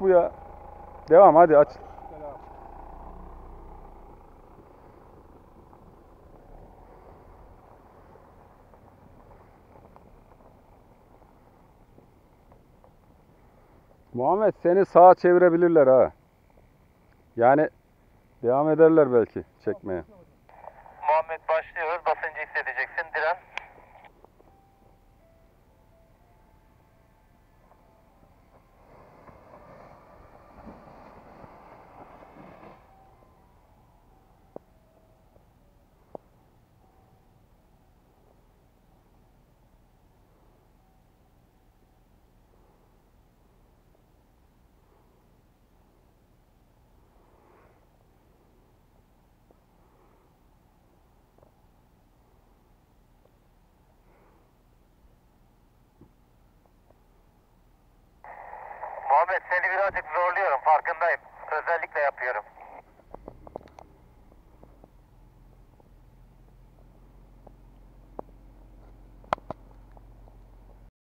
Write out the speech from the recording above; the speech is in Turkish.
bu ya. Devam hadi aç. Muhammed seni sağa çevirebilirler ha. Yani devam ederler belki çekmeye. Muhammed başlıyoruz. Basıncı hissedeceksin. Diren. Muhammed seni birazcık zorluyorum. Farkındayım.